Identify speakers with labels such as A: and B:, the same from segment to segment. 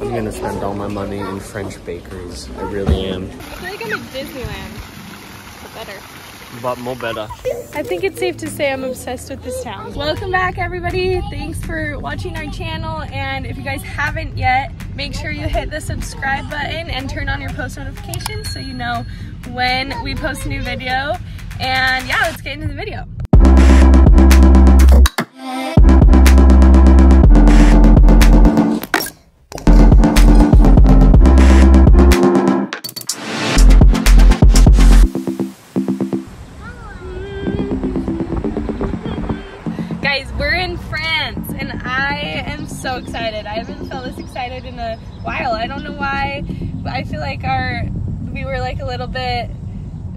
A: I'm gonna spend all my money in French bakeries. I really am.
B: I feel like I'm at Disneyland, but better.
A: But more better.
B: I think it's safe to say I'm obsessed with this town. Welcome back everybody. Thanks for watching our channel and if you guys haven't yet, make sure you hit the subscribe button and turn on your post notifications so you know when we post a new video. And yeah, let's get into the video. I feel like our we were like a little bit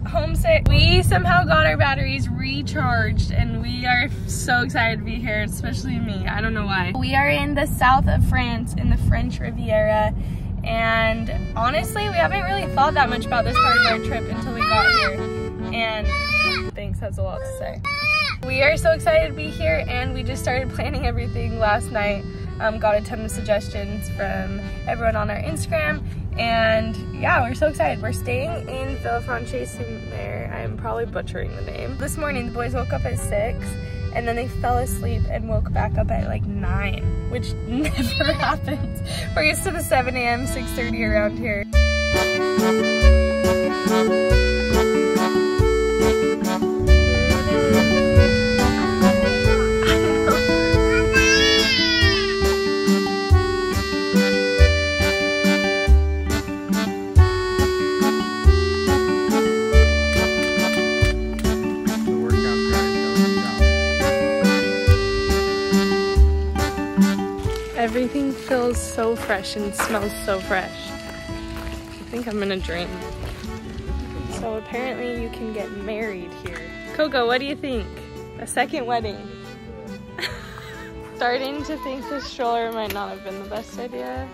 B: homesick. We somehow got our batteries recharged and we are so excited to be here, especially me. I don't know why. We are in the south of France in the French Riviera and honestly, we haven't really thought that much about this part of our trip until we got here. And Banks has a lot to say. We are so excited to be here and we just started planning everything last night. Um, got a ton of suggestions from everyone on our Instagram and yeah, we're so excited. We're staying in Villefranche-sur-Mer. I'm probably butchering the name. This morning the boys woke up at 6 and then they fell asleep and woke back up at like 9, which never happens. We're used to the 7 a.m., 6.30 around here. Everything feels so fresh and smells so fresh. I think I'm in a dream. So apparently you can get married here. Coco, what do you think? A second wedding. Starting to think this stroller might not have been the best idea.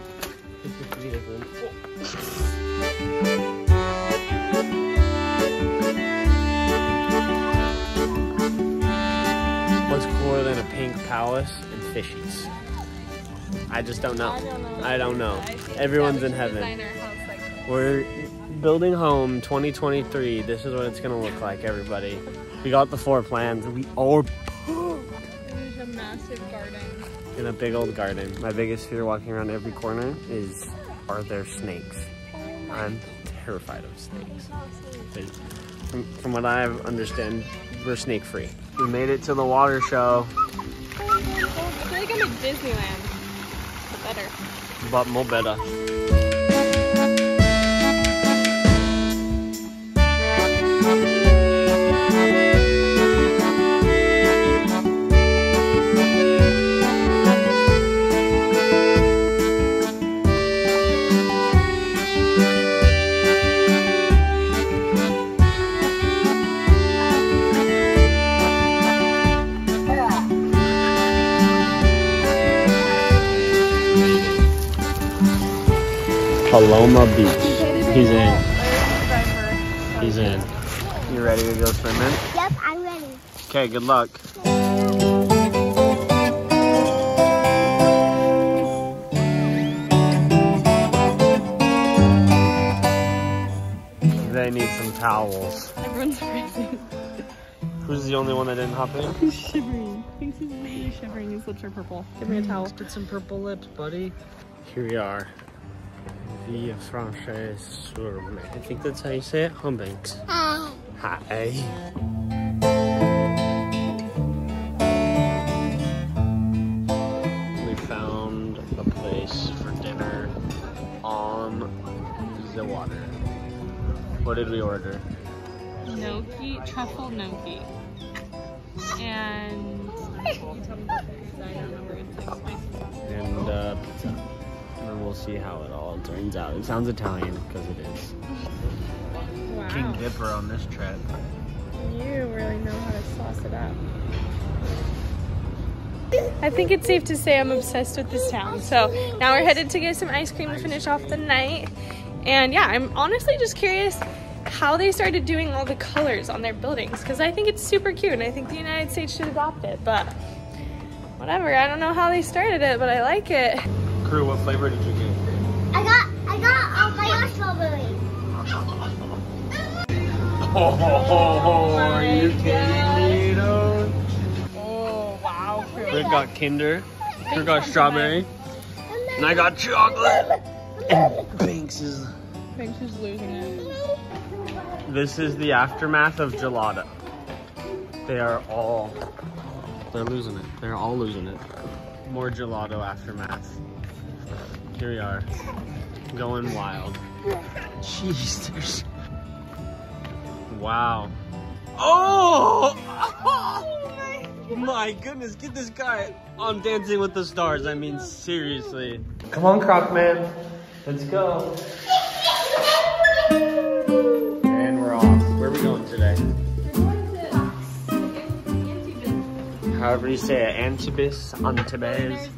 A: What's cooler than a pink palace and fishies? I just don't know.
B: I don't know.
A: I don't know.
B: I
A: Everyone's in heaven.
B: design our house like.
A: We're building home 2023. This is what it's gonna look like, everybody. We got the floor plans. We are
B: There's a massive garden.
A: in a big old garden. My biggest fear walking around every corner is, are there snakes? Oh I'm terrified of snakes. From, from what I understand, we're snake free. We made it to the water show,
B: I feel like I'm at Disneyland, better.
A: but more better. Paloma Beach. He's in. He's in. You ready to go swimming?
C: Yep, I'm ready.
A: Okay, good luck. They need some towels.
B: Everyone's freezing.
A: Who's the only one that didn't hop in?
B: He's shivering. He's really shivering. His lips are purple. Give me a towel.
A: get some purple lips, buddy. Here we are. Via Franche-sur-Mer. I think that's how you say it. Humbanks. Hi. We found a place for dinner on the water. What did we order?
B: Gnocchi, truffle gnocchi. And you tell me the because I don't know where it's like spicy.
A: And uh, pizza. And we'll see how it all turns out. It sounds Italian because it is. King Dipper on this trip.
B: You really know how to sauce it up. I think it's safe to say I'm obsessed with this town. So now we're headed to get some ice cream to finish off the night. And yeah, I'm honestly just curious how they started doing all the colors on their buildings because I think it's super cute and I think the United States should adopt it. But whatever, I don't know how they started it, but I like it.
A: Crew, what flavor did you get?
C: I got, I got, um, I got strawberry.
A: Oh, are you kidding me, dude?
B: Oh, wow.
A: Rick got Kinder, Rick got strawberry, and I got chocolate. And Banks is.
B: Banks is losing it.
A: This is the aftermath of gelato. They are all. They're losing it. They're all losing it. More gelato aftermath. Here we are, going wild. Jeez, there's. Wow. Oh! My goodness, get this guy on Dancing with the Stars. I mean, seriously. Come on, Croc Man. Let's go. And we're off. Where are we going today? However you say it, Antibes, Antibes,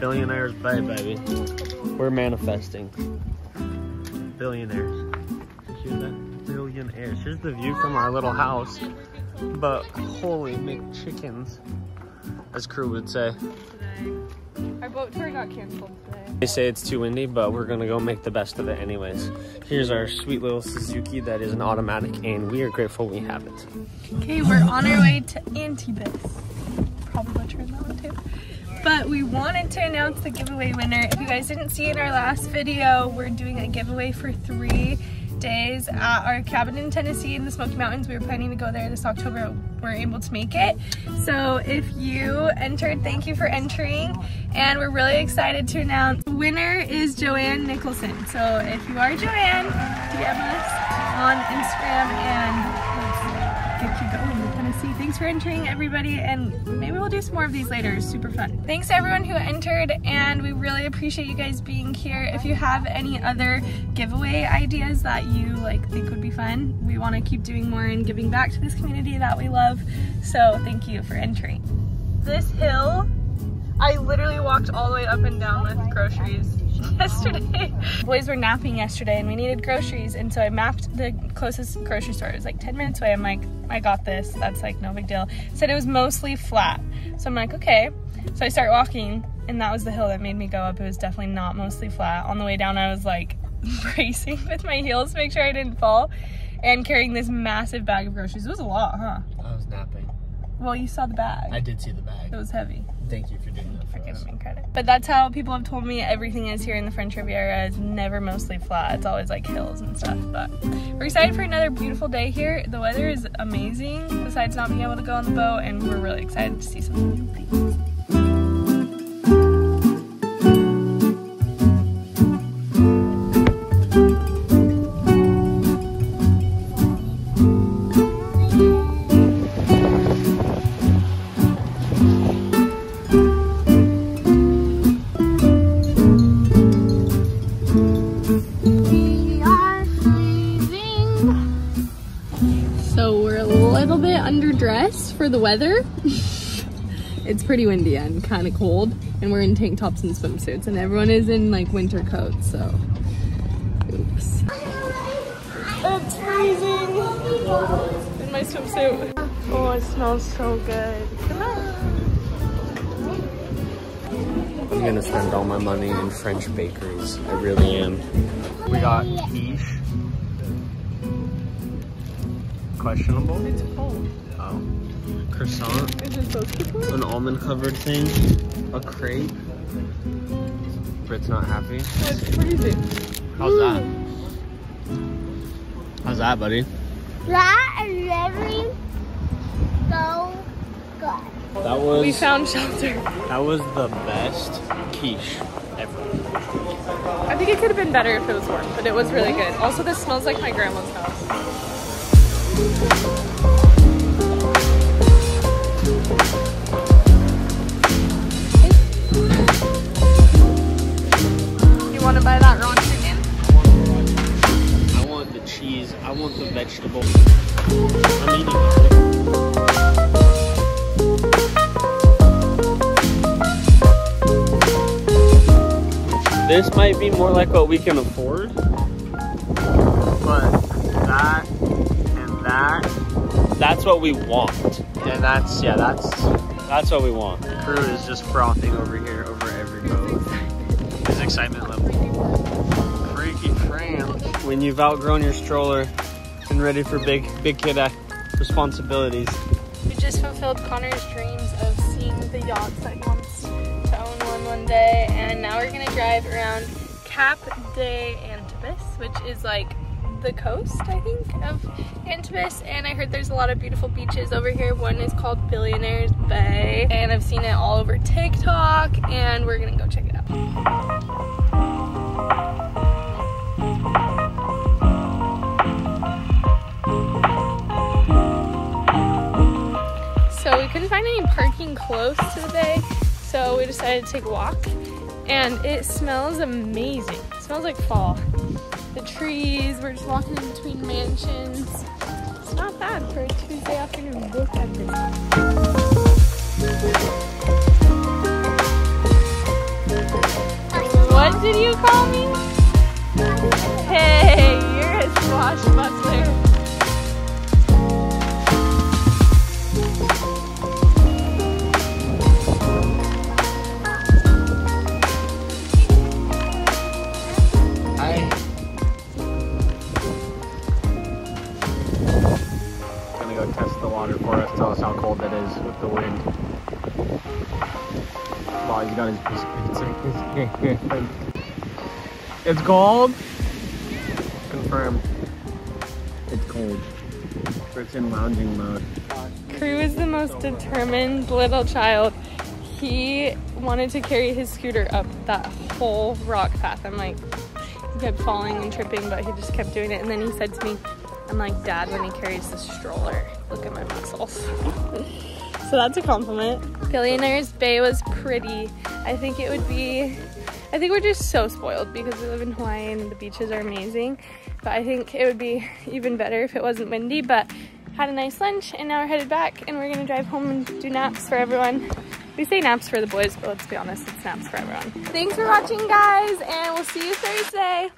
A: Billionaires Bay, baby. We're manifesting. Billionaires. Did you hear that? Billionaires. Here's the view from our little house. But holy McChickens, as Crew would say.
B: Our boat tour got canceled today.
A: They say it's too windy, but we're gonna go make the best of it anyways. Here's our sweet little Suzuki that is an automatic, and we are grateful we have it.
B: Okay, we're on our way to Antibus. Probably butchered that one too. But we wanted to announce the giveaway winner. If you guys didn't see in our last video, we're doing a giveaway for three days at our cabin in Tennessee in the Smoky Mountains. We were planning to go there this October. We're able to make it. So if you entered, thank you for entering. And we're really excited to announce the winner is Joanne Nicholson. So if you are Joanne, DM us on Instagram and let's get you going. Thanks for entering everybody and maybe we'll do some more of these later. Super fun. Thanks everyone who entered and we really appreciate you guys being here. If you have any other giveaway ideas that you like think would be fun, we want to keep doing more and giving back to this community that we love. So thank you for entering. This hill, I literally walked all the way up and down with groceries yesterday. Boys were napping yesterday and we needed groceries and so I mapped the closest grocery store. It was like 10 minutes away. I'm like, I got this. That's like no big deal. Said it was mostly flat. So I'm like, okay. So I start walking and that was the hill that made me go up. It was definitely not mostly flat. On the way down I was like bracing with my heels to make sure I didn't fall and carrying this massive bag of groceries. It was a lot, huh?
A: I was napping.
B: Well, you saw the bag.
A: I did see the bag.
B: It was heavy.
A: Thank you for doing that
B: for
A: for us.
B: giving me credit. But that's how people have told me everything is here in the French Riviera. is never mostly flat. It's always like hills and stuff. But we're excited for another beautiful day here. The weather is amazing, besides not being able to go on the boat, and we're really excited to see some new things.
C: We are leaving.
B: So we're a little bit underdressed for the weather. it's pretty windy and kind of cold, and we're in tank tops and swimsuits, and everyone is in like winter coats. So, oops. It's freezing in my swimsuit. Oh, it smells so good.
A: I'm gonna spend all my money in French bakeries. I really am. We got quiche. Questionable.
B: It's cold.
A: Oh. Croissant.
B: Is it supposed to?
A: An almond covered thing. A crepe. Brit's not happy.
B: It's freezing.
A: How's that? How's that, buddy?
C: That is very so good.
A: That was
B: We found shelter.
A: that was the best quiche ever.
B: I think it could have been better if it was warm, but it was really good. Also, this smells like my grandma's house. You want to buy that raw chicken?
A: I want the cheese. I want the vegetable. This might be more like what we can afford, but that and that, that's what we want. And that's, yeah, that's, that's what we want. The crew is just frothing over here over every boat. His excitement level. Freaky Fran. When you've outgrown your stroller and ready for big, big kid uh, responsibilities.
B: We just fulfilled Connor's dreams of seeing the yachts that he wants to own one one day, and now we're gonna drive around Cap de Antibes, which is like the coast, I think, of Antibes. And I heard there's a lot of beautiful beaches over here. One is called Billionaires Bay, and I've seen it all over TikTok, and we're gonna go check it out. So we couldn't find any parking close to the bay, so we decided to take a walk. And it smells amazing. It smells like fall. The trees, we're just walking in between mansions. It's not bad for a Tuesday afternoon. Look at this. What did you call me?
A: Wow, he's got his piece it's cold? Confirmed. It's cold. It's in lounging mode.
B: Crew is the most determined little child. He wanted to carry his scooter up that whole rock path. I'm like, he kept falling and tripping, but he just kept doing it. And then he said to me, I'm like, Dad, when he carries the stroller, look at my muscles. so that's a compliment. Billionaires Bay was pretty. I think it would be, I think we're just so spoiled because we live in Hawaii and the beaches are amazing. But I think it would be even better if it wasn't windy. But had a nice lunch and now we're headed back and we're gonna drive home and do naps for everyone. We say naps for the boys, but let's be honest, it's naps for everyone. Thanks for watching guys and we'll see you Thursday.